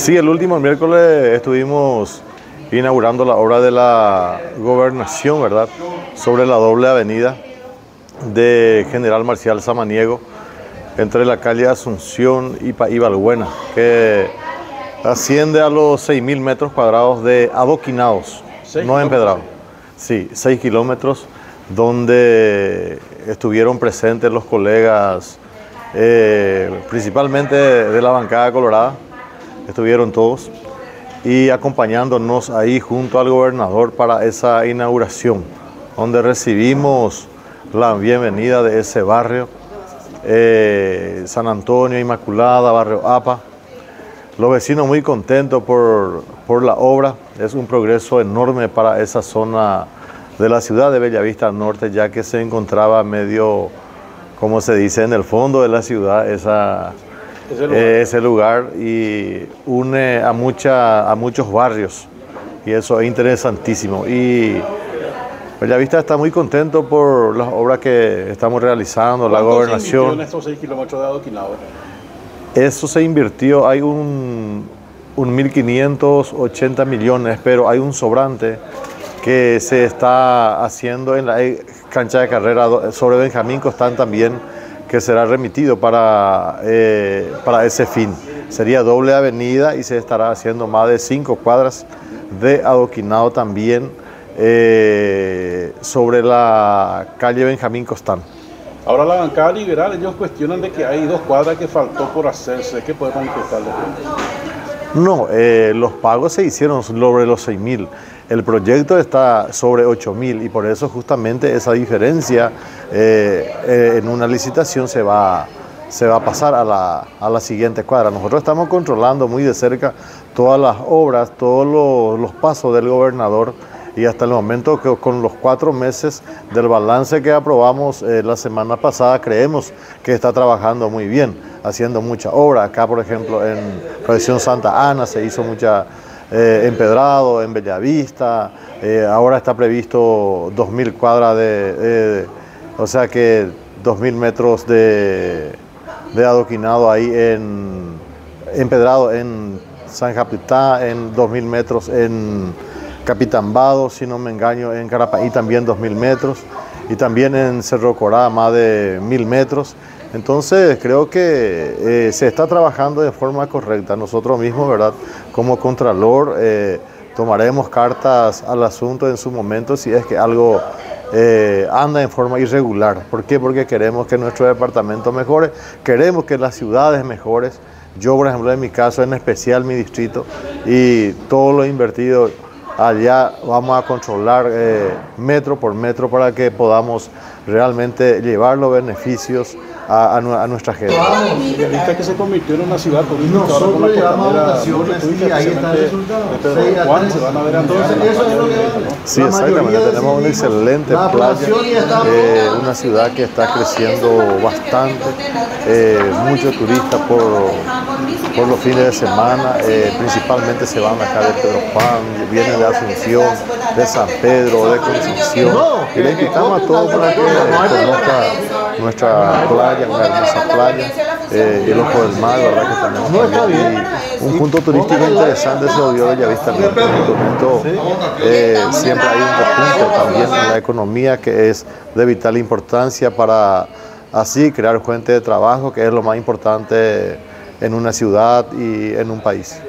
Sí, el último miércoles estuvimos inaugurando la obra de la gobernación, ¿verdad? Sobre la doble avenida de General Marcial Samaniego entre la calle Asunción y, y Balbuena, que asciende a los 6.000 metros cuadrados de adoquinados, no empedrados. Sí, 6 kilómetros, donde estuvieron presentes los colegas, eh, principalmente de la bancada colorada, estuvieron todos, y acompañándonos ahí junto al gobernador para esa inauguración, donde recibimos la bienvenida de ese barrio, eh, San Antonio, Inmaculada, barrio APA. Los vecinos muy contentos por, por la obra, es un progreso enorme para esa zona de la ciudad de Bellavista Norte, ya que se encontraba medio, como se dice, en el fondo de la ciudad, esa, ese lugar, y une a, mucha, a muchos barrios. Y eso es interesantísimo. Y Bellavista está muy contento por las obras que estamos realizando, la gobernación. en estos 6 kilómetros de adoquinado? Eso se invirtió, hay un, un 1.580 millones, pero hay un sobrante que se está haciendo en la cancha de carrera sobre Benjamín Costán también, que será remitido para, eh, para ese fin. Sería doble avenida y se estará haciendo más de cinco cuadras de adoquinado también eh, sobre la calle Benjamín Costán. Ahora la bancada liberal, ellos cuestionan de que hay dos cuadras que faltó por hacerse. ¿Qué puede manifestarles? No, eh, los pagos se hicieron sobre los 6 mil. El proyecto está sobre 8 mil y por eso justamente esa diferencia eh, eh, en una licitación se va, se va a pasar a la, a la, siguiente cuadra. Nosotros estamos controlando muy de cerca todas las obras, todos los, los pasos del gobernador y hasta el momento que con los cuatro meses del balance que aprobamos eh, la semana pasada creemos que está trabajando muy bien, haciendo mucha obra. Acá, por ejemplo, en Proyección Santa Ana se hizo mucha eh, empedrado, en Bellavista, eh, ahora está previsto 2.000 cuadras de, o sea que 2.000 metros de, adoquinado ahí en empedrado en San Capitán, en 2.000 metros en Capitán Vado, si no me engaño, en Carapaí también 2.000 metros y también en Cerro Corá más de 1.000 metros. Entonces creo que eh, se está trabajando de forma correcta. Nosotros mismos, ¿verdad? Como Contralor, eh, tomaremos cartas al asunto en su momento si es que algo eh, anda en forma irregular. ¿Por qué? Porque queremos que nuestro departamento mejore, queremos que las ciudades mejores. Yo, por ejemplo, en mi caso, en especial mi distrito, y todo lo invertido allá vamos a controlar metro por metro para que podamos realmente llevar los beneficios a, a, nuestra gente. Vista que se convirtió en una ciudad turística Nosotros ahora con la votaciones y ahí está el resultado. Juan se van a ver Entonces, eso es lo que Sí, exactamente. Tenemos una excelente playa, eh, una ciudad que está creciendo bastante, eh, muchos turistas por, por los fines de semana, eh, principalmente se van acá de Pedro Juan, vienen de Asunción, de San Pedro, de Concepción, y le invitamos a todos para que conozcan nuestra playa, una hermosa playa, eh, el Ojo del Mar, ¿verdad? Que tenemos también. Y un punto turístico interesante se volvió Bellavista este momento eh, siempre hay un repunte también en la economía que es de vital importancia para así crear fuente de trabajo, que es lo más importante en una ciudad y en un país.